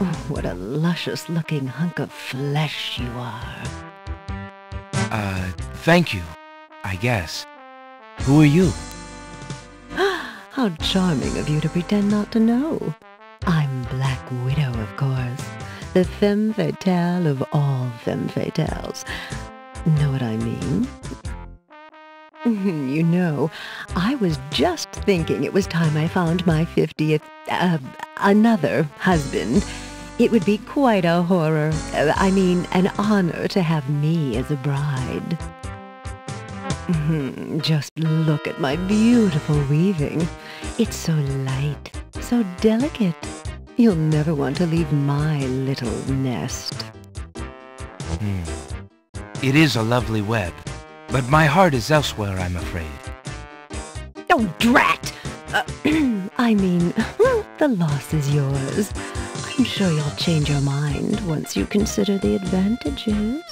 Oh, what a luscious-looking hunk of flesh you are. Uh, thank you, I guess. Who are you? How charming of you to pretend not to know. I'm Black Widow, of course. The femme fatale of all femme fatales. Know what I mean? you know, I was just thinking it was time I found my 50th, uh, another husband. It would be quite a horror, uh, I mean, an honor to have me as a bride. Mhm, Just look at my beautiful weaving. It's so light, so delicate. You'll never want to leave my little nest. Hmm. It is a lovely web, but my heart is elsewhere, I'm afraid. Oh, drat! Uh, I mean, the loss is yours. I'm sure you'll change your mind once you consider the advantages.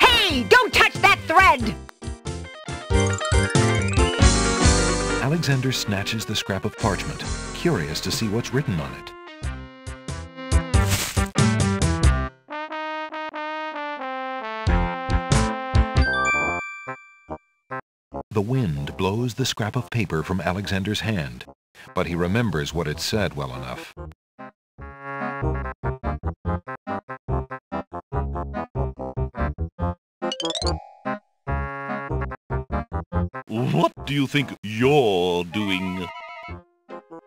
Hey, don't touch that thread! Alexander snatches the scrap of parchment, curious to see what's written on it. The wind blows the scrap of paper from Alexander's hand, but he remembers what it said well enough. What do you think you're doing?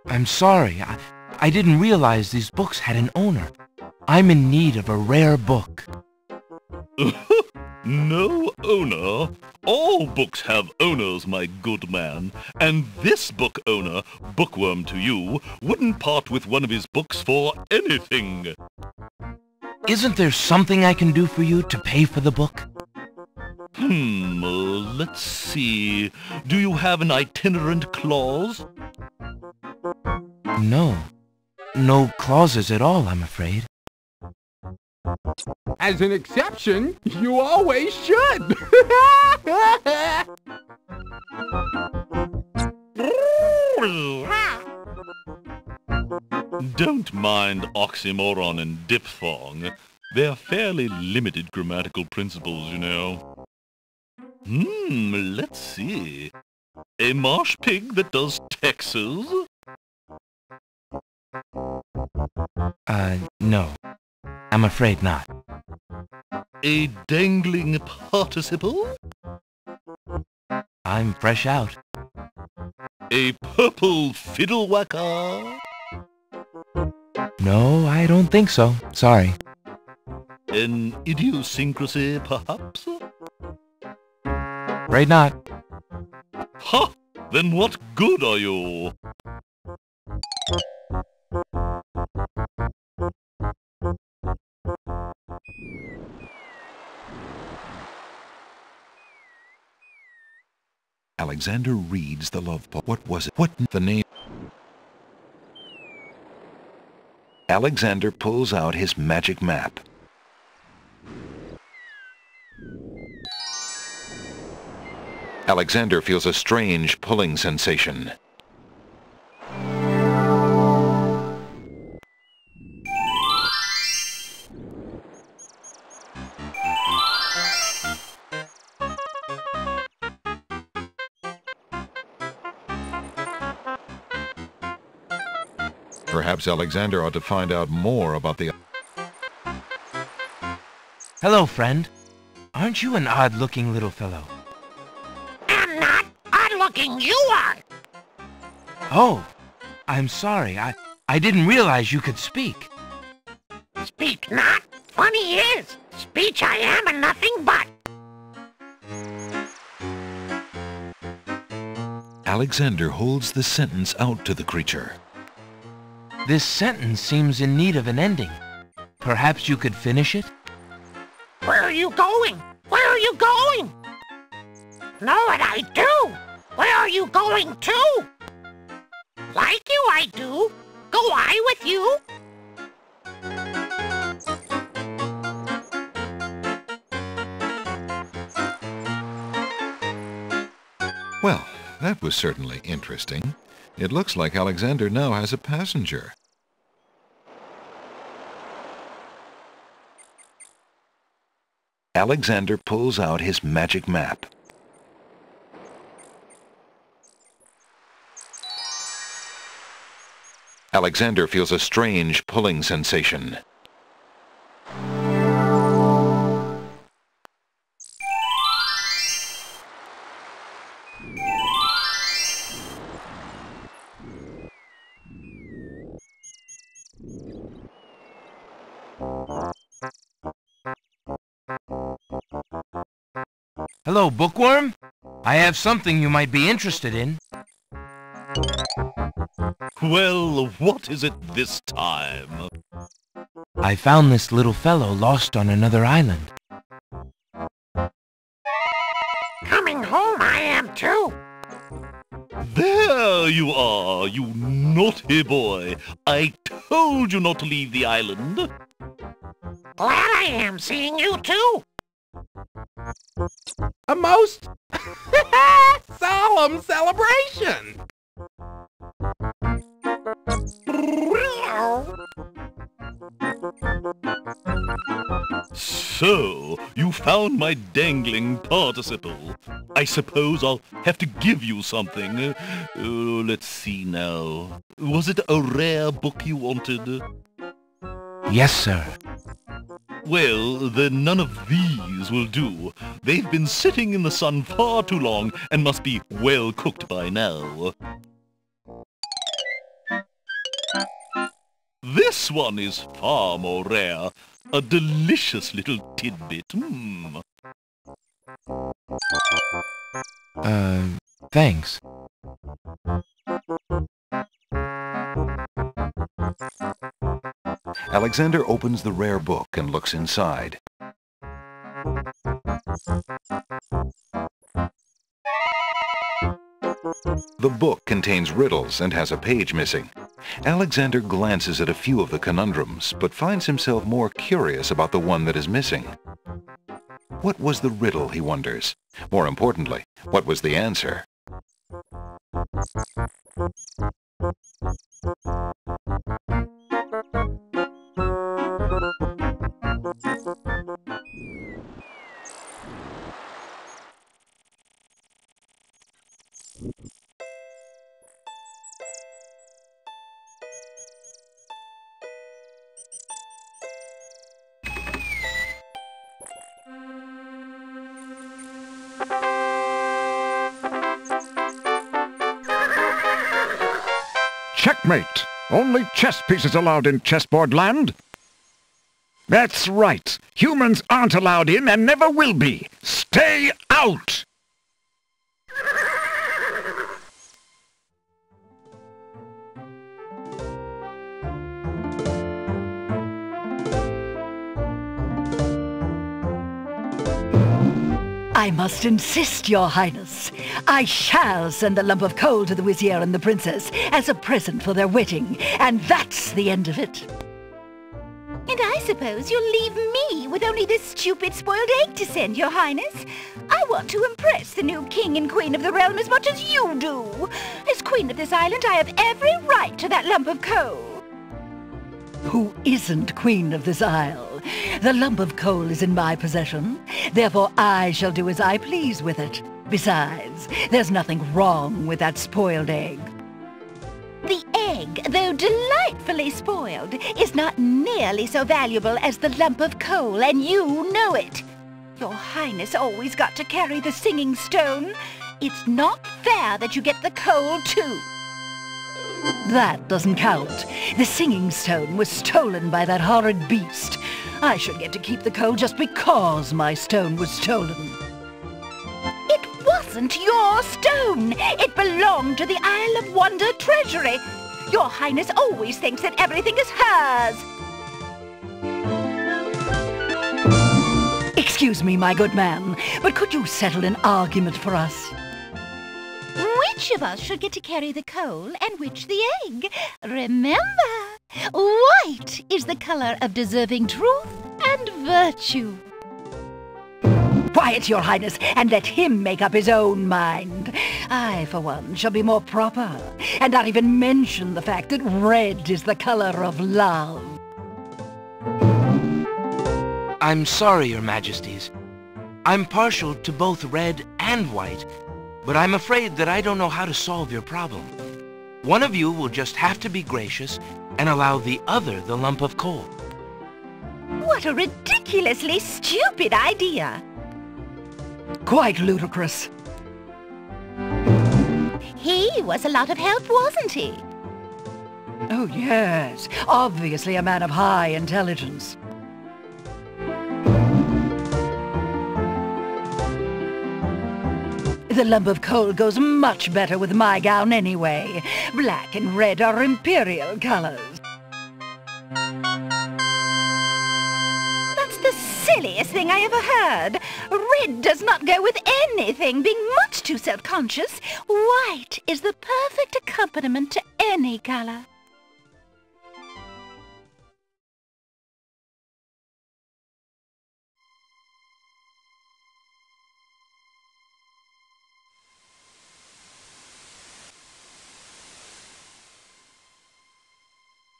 I'm sorry, I, I didn't realize these books had an owner. I'm in need of a rare book. no owner? All books have owners, my good man. And this book owner, bookworm to you, wouldn't part with one of his books for anything. Isn't there something I can do for you to pay for the book? Hmm, uh, let's see. Do you have an itinerant clause? No. No clauses at all, I'm afraid. As an exception, you always should. Don't mind oxymoron and diphthong. They're fairly limited grammatical principles, you know. Hmm, let's see. A marsh pig that does Texas? Uh, no. I'm afraid not. A dangling participle? I'm fresh out. A purple fiddle whacker? No, I don't think so. Sorry. An idiosyncrasy, perhaps? Afraid not. Ha! Then what good are you? Alexander reads the love poem. What was it? What the name? Alexander pulls out his magic map. Alexander feels a strange pulling sensation. Perhaps Alexander ought to find out more about the... Hello, friend. Aren't you an odd-looking little fellow? I'm not odd looking, you are! Oh, I'm sorry. I, I didn't realize you could speak. Speak not. Funny is, speech I am and nothing but. Alexander holds the sentence out to the creature. This sentence seems in need of an ending. Perhaps you could finish it? Where are you going? Where are you going? Know what I do? Where are you going to? Like you I do. Go I with you? Well, that was certainly interesting. It looks like Alexander now has a passenger. Alexander pulls out his magic map. Alexander feels a strange pulling sensation. Bookworm. I have something you might be interested in. Well, what is it this time? I found this little fellow lost on another island. Coming home I am too. There you are, you naughty boy. I told you not to leave the island. Glad I am seeing you too. A most solemn celebration. So, you found my dangling participle. I suppose I'll have to give you something. Uh, let's see now. Was it a rare book you wanted? Yes, sir. Well, then none of these will do. They've been sitting in the sun far too long and must be well cooked by now. This one is far more rare. A delicious little tidbit. Hmm. Uh, thanks. Alexander opens the rare book and looks inside. The book contains riddles and has a page missing. Alexander glances at a few of the conundrums, but finds himself more curious about the one that is missing. What was the riddle, he wonders? More importantly, what was the answer? Checkmate! Only chess pieces allowed in chessboard land. That's right. Humans aren't allowed in and never will be. Stay out! I must insist, your highness. I shall send the lump of coal to the Vizier and the princess as a present for their wedding, and that's the end of it. I suppose you'll leave me with only this stupid spoiled egg to send, your highness. I want to impress the new king and queen of the realm as much as you do. As queen of this island, I have every right to that lump of coal. Who isn't queen of this isle? The lump of coal is in my possession. Therefore, I shall do as I please with it. Besides, there's nothing wrong with that spoiled egg. Egg, though delightfully spoiled, is not nearly so valuable as the lump of coal, and you know it. Your Highness always got to carry the singing stone. It's not fair that you get the coal, too. That doesn't count. The singing stone was stolen by that horrid beast. I should get to keep the coal just because my stone was stolen. It wasn't your stone. It belonged to the Isle of Wonder treasury. Your Highness always thinks that everything is hers. Excuse me, my good man, but could you settle an argument for us? Which of us should get to carry the coal and which the egg? Remember, white is the color of deserving truth and virtue. Quiet, your highness, and let him make up his own mind. I, for one, shall be more proper, and not even mention the fact that red is the color of love. I'm sorry, your majesties. I'm partial to both red and white, but I'm afraid that I don't know how to solve your problem. One of you will just have to be gracious and allow the other the lump of coal. What a ridiculously stupid idea! Quite ludicrous. He was a lot of help, wasn't he? Oh, yes. Obviously a man of high intelligence. The lump of coal goes much better with my gown anyway. Black and red are imperial colors. That's the silliest thing I ever heard. Red does not go with anything, being much too self-conscious. White is the perfect accompaniment to any color.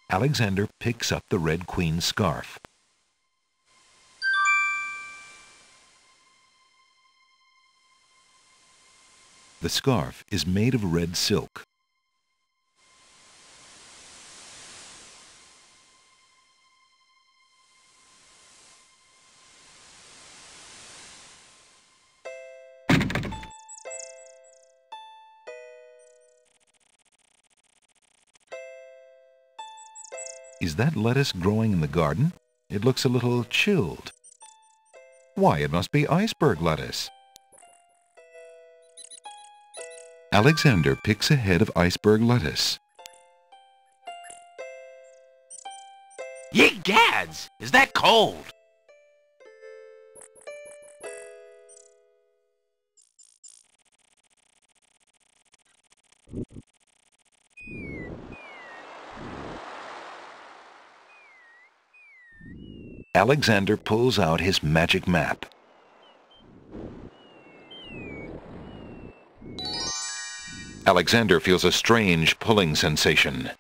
Alexander picks up the Red Queen's scarf. The scarf is made of red silk. Is that lettuce growing in the garden? It looks a little chilled. Why, it must be iceberg lettuce. Alexander picks a head of iceberg lettuce. Ye gads! Is that cold? Alexander pulls out his magic map. Alexander feels a strange pulling sensation.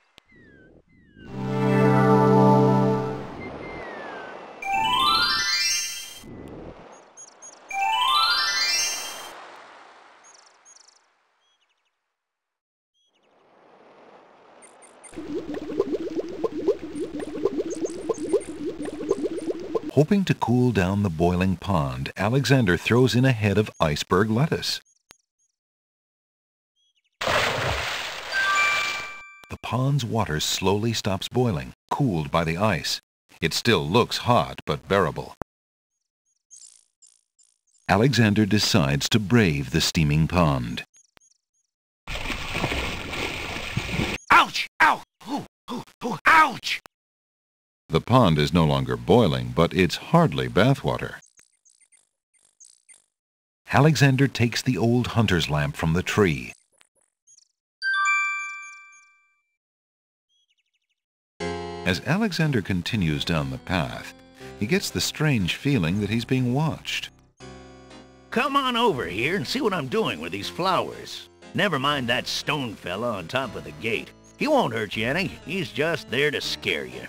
Hoping to cool down the boiling pond, Alexander throws in a head of iceberg lettuce. Pond's water slowly stops boiling, cooled by the ice. It still looks hot, but bearable. Alexander decides to brave the steaming pond. Ouch! Ow! Ooh, ooh, ooh, ouch! The pond is no longer boiling, but it's hardly bathwater. Alexander takes the old hunter's lamp from the tree. As Alexander continues down the path, he gets the strange feeling that he's being watched. Come on over here and see what I'm doing with these flowers. Never mind that stone fella on top of the gate. He won't hurt you any. He's just there to scare you.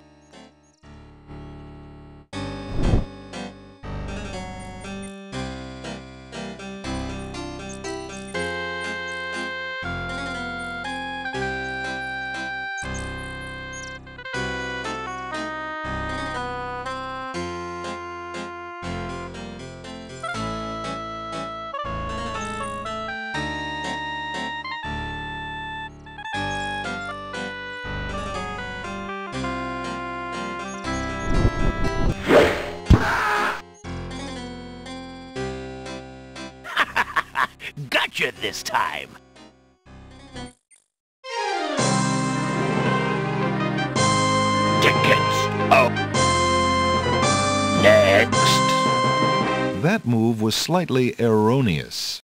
This time. Tickets. Oh. Next. That move was slightly erroneous.